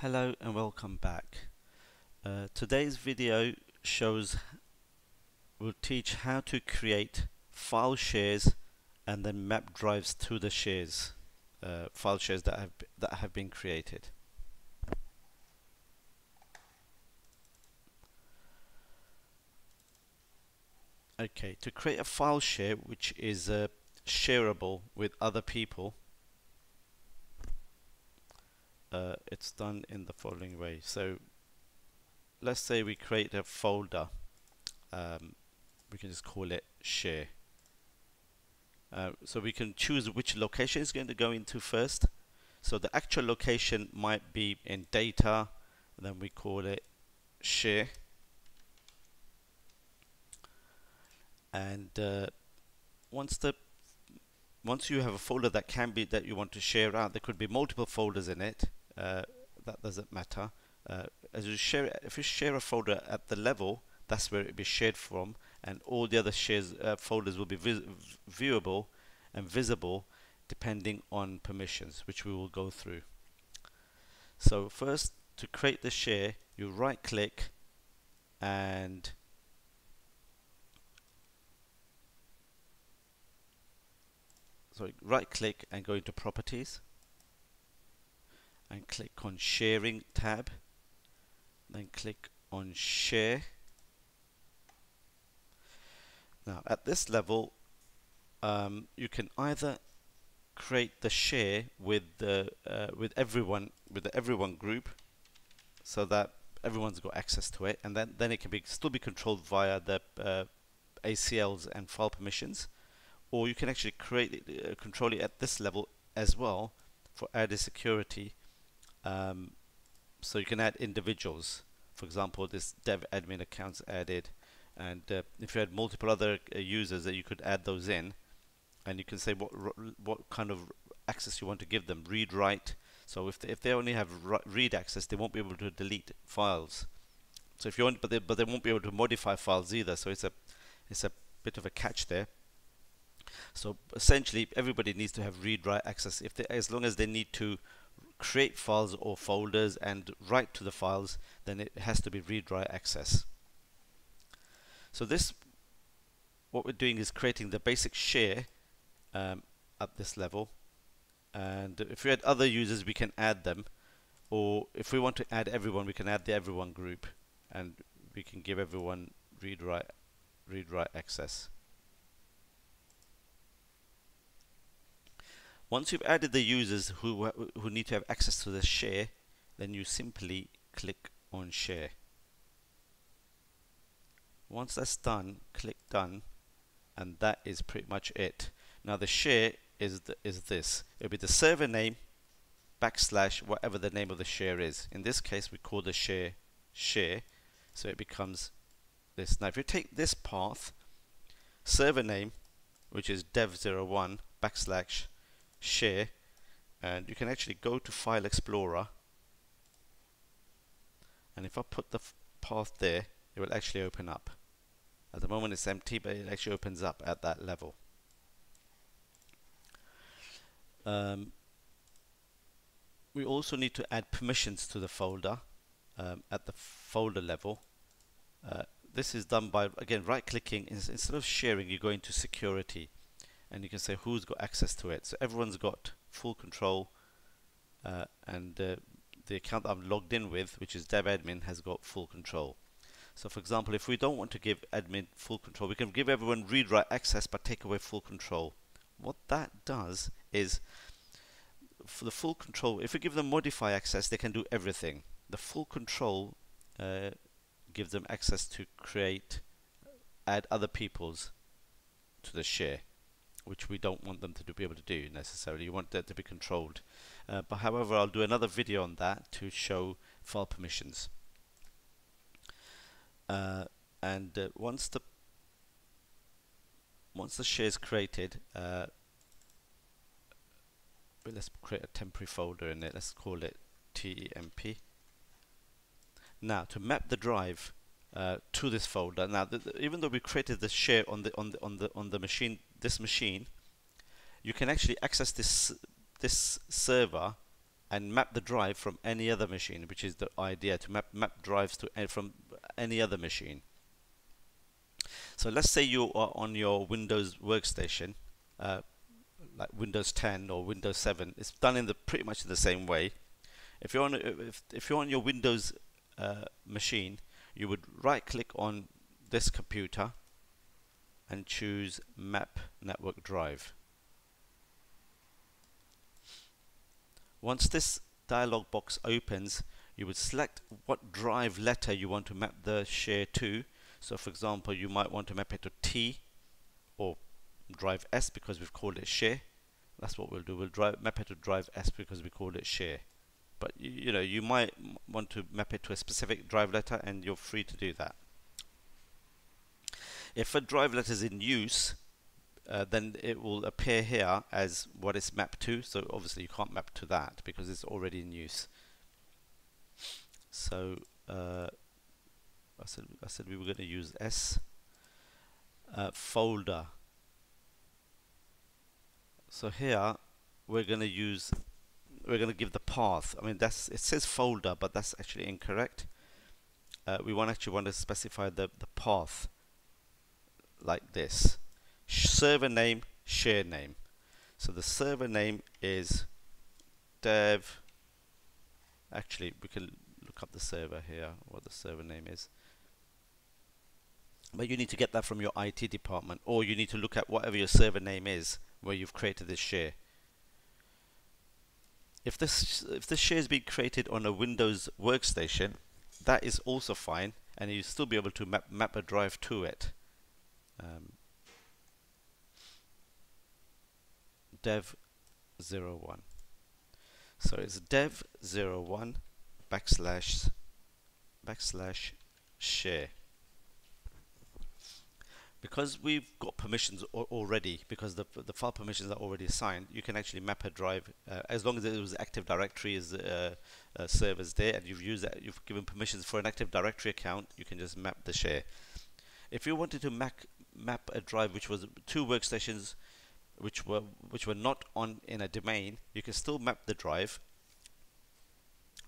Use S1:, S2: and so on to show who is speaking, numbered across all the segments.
S1: Hello and welcome back. Uh, today's video shows will teach how to create file shares and then map drives to the shares uh, file shares that have that have been created. Okay, to create a file share which is uh, shareable with other people uh, it's done in the following way. So let's say we create a folder. Um, we can just call it share. Uh, so we can choose which location is going to go into first. So the actual location might be in data, then we call it share. And uh, once the once you have a folder that can be that you want to share out, there could be multiple folders in it that doesn't matter. Uh, as you share, if you share a folder at the level, that's where it will be shared from, and all the other shares uh, folders will be viewable and visible depending on permissions, which we will go through. So first, to create the share, you right click and sorry, right click and go into properties and click on sharing tab. Then click on share. Now at this level um, you can either create the share with the uh, with everyone with the everyone group so that everyone's got access to it and then then it can be still be controlled via the uh, ACLs and file permissions or you can actually create it, uh, control it at this level as well for added security um, so you can add individuals. For example, this dev admin accounts added, and uh, if you had multiple other uh, users, that you could add those in, and you can say what what kind of access you want to give them, read write. So if they, if they only have read access, they won't be able to delete files. So if you want, but they, but they won't be able to modify files either. So it's a it's a bit of a catch there. So essentially, everybody needs to have read write access. If they, as long as they need to create files or folders and write to the files, then it has to be read-write access. So this, what we're doing is creating the basic share um, at this level. And if we had other users, we can add them. Or if we want to add everyone, we can add the everyone group. And we can give everyone read-write read-write access. Once you've added the users who, who need to have access to the share, then you simply click on share. Once that's done, click done, and that is pretty much it. Now the share is is this. It'll be the server name backslash whatever the name of the share is. In this case, we call the share share, so it becomes this. Now, if you take this path, server name, which is dev01 backslash share and you can actually go to File Explorer and if I put the path there it will actually open up. At the moment it's empty but it actually opens up at that level. Um, we also need to add permissions to the folder um, at the folder level. Uh, this is done by again right clicking instead of sharing you go into security and you can say who's got access to it. So everyone's got full control uh, and uh, the account I'm logged in with, which is devadmin, has got full control. So for example, if we don't want to give admin full control, we can give everyone read-write access but take away full control. What that does is, for the full control, if we give them modify access, they can do everything. The full control uh, gives them access to create, add other people's to the share which we don't want them to be able to do necessarily. You want that to be controlled. Uh, but however, I'll do another video on that to show file permissions. Uh, and uh, once the once the share is created, uh, let's create a temporary folder in it. Let's call it TEMP. Now, to map the drive uh, to this folder. Now, th even though we created the share on the on the on the on the machine this machine, you can actually access this this server and map the drive from any other machine, which is the idea to map, map drives to from any other machine. So let's say you are on your Windows workstation, uh, like Windows 10 or Windows 7. It's done in the pretty much the same way. If you're on if, if you're on your Windows uh, machine, you would right click on this computer and choose Map Network Drive. Once this dialog box opens, you would select what drive letter you want to map the share to. So for example, you might want to map it to T or drive S because we've called it share. That's what we'll do. We'll drive, map it to drive S because we called it share. But you, you know, you might want to map it to a specific drive letter and you're free to do that. If a drive letter is in use, uh, then it will appear here as what it's mapped to. So obviously you can't map to that because it's already in use. So uh, I said I said we were going to use S uh, folder. So here we're going to use we're going to give the path. I mean that's it says folder, but that's actually incorrect. Uh, we want actually want to specify the the path like this server name share name. So the server name is dev. Actually we can look up the server here what the server name is. But you need to get that from your IT department or you need to look at whatever your server name is where you've created this share. If this if this share has been created on a Windows workstation that is also fine and you still be able to map, map a drive to it. Um, dev 01 so it's dev 01 backslash backslash share. Because we've got permissions already because the, the file permissions are already assigned you can actually map a drive uh, as long as it was active directory is uh, uh, servers there and you've used that you've given permissions for an active directory account you can just map the share. If you wanted to map map a drive which was two workstations which were which were not on in a domain you can still map the drive.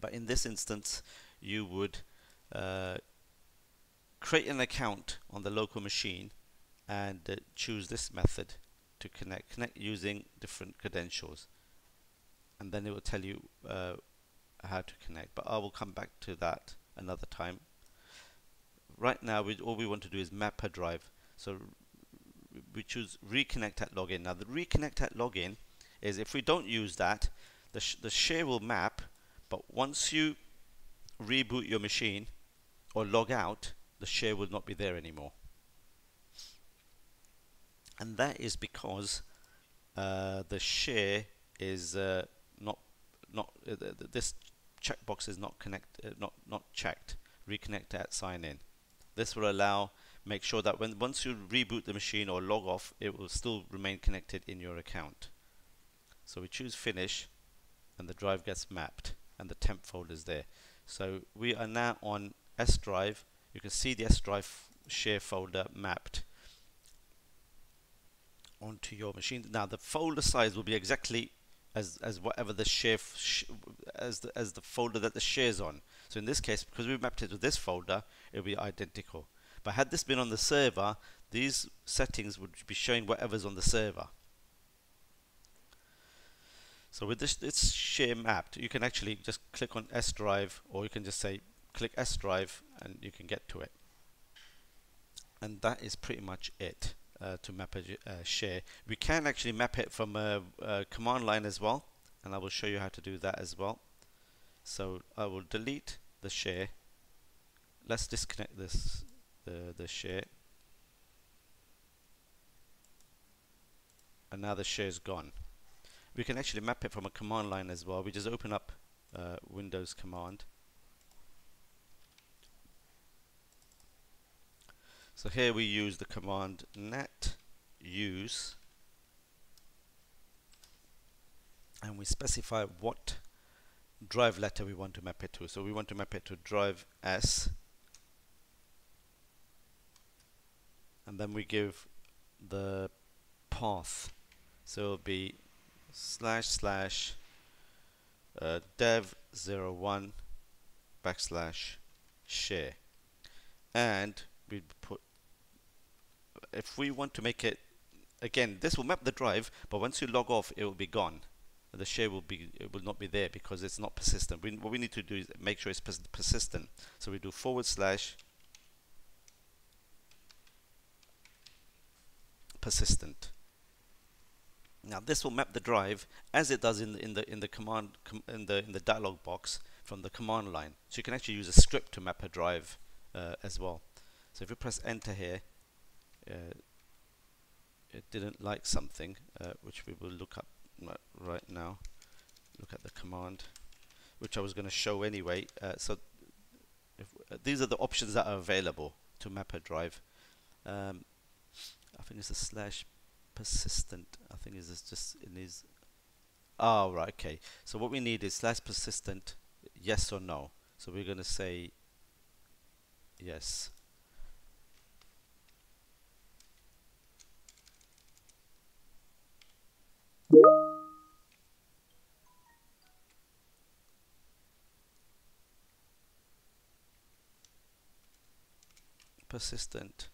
S1: But in this instance you would uh, create an account on the local machine and uh, choose this method to connect connect using different credentials. And then it will tell you uh, how to connect. But I will come back to that another time. Right now we, all we want to do is map a drive. So we choose reconnect at login. Now the reconnect at login is if we don't use that, the, sh the share will map, but once you reboot your machine or log out, the share will not be there anymore. And that is because uh, the share is uh, not not uh, this checkbox is not connect uh, not not checked. Reconnect at sign in. This will allow make sure that when once you reboot the machine or log off it will still remain connected in your account. So we choose finish and the drive gets mapped and the temp folder is there. So we are now on S drive. You can see the S drive share folder mapped onto your machine. Now the folder size will be exactly as, as whatever the share sh as the as the folder that the shares on. So in this case because we mapped it to this folder it will be identical but had this been on the server, these settings would be showing whatever's on the server. So with this, share mapped, you can actually just click on S drive or you can just say click S drive and you can get to it. And that is pretty much it uh, to map a uh, share. We can actually map it from a, a command line as well and I will show you how to do that as well. So I will delete the share. Let's disconnect this the, the share and now the share is gone. We can actually map it from a command line as well. We just open up uh, Windows command. So here we use the command net use. And we specify what drive letter we want to map it to. So we want to map it to drive S and then we give the path. So it'll be slash slash uh, dev01 backslash share. And we put if we want to make it again this will map the drive but once you log off it will be gone. The share will be it will not be there because it's not persistent. We, what we need to do is make sure it's pers persistent. So we do forward slash persistent. Now this will map the drive as it does in the in the in the command com in the in the dialog box from the command line. So you can actually use a script to map a drive uh, as well. So if you press enter here uh, it didn't like something uh, which we will look up right now. Look at the command which I was going to show anyway. Uh, so these are the options that are available to map a drive. Um, I think it's a slash persistent I think it's just in these oh right okay. So what we need is slash persistent yes or no. So we're going to say yes. Persistent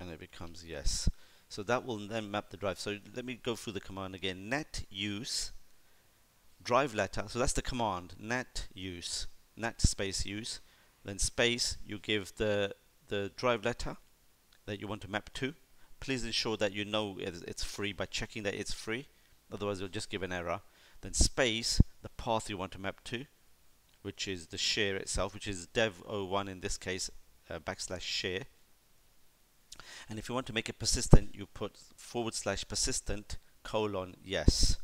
S1: and it becomes yes so that will then map the drive. So let me go through the command again. Net use drive letter. So that's the command net use net space use. Then space you give the the drive letter that you want to map to. Please ensure that you know it's free by checking that it's free. Otherwise you'll just give an error. Then space the path you want to map to which is the share itself which is dev01 in this case uh, backslash share and if you want to make it persistent you put forward slash persistent colon yes.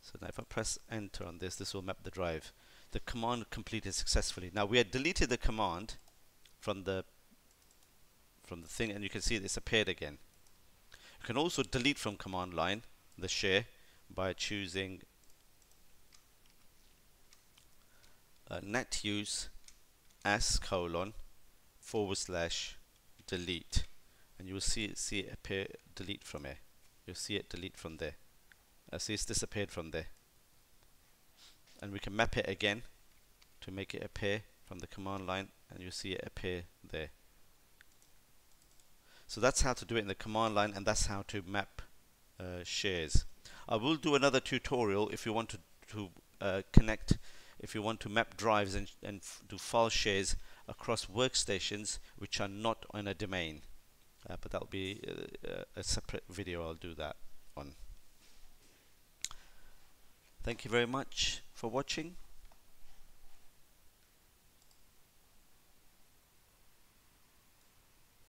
S1: So now if I press enter on this this will map the drive. The command completed successfully. Now we had deleted the command from the from the thing and you can see it's appeared again. You can also delete from command line the share by choosing uh, net use s colon forward slash delete and you will see it, see it appear delete from here. You'll see it delete from there. Uh, see it's disappeared from there. And we can map it again to make it appear from the command line and you'll see it appear there. So that's how to do it in the command line and that's how to map uh, shares. I will do another tutorial if you want to, to uh, connect if you want to map drives and, and do file shares across workstations which are not on a domain uh, but that'll be uh, a separate video I'll do that on. Thank you very much for watching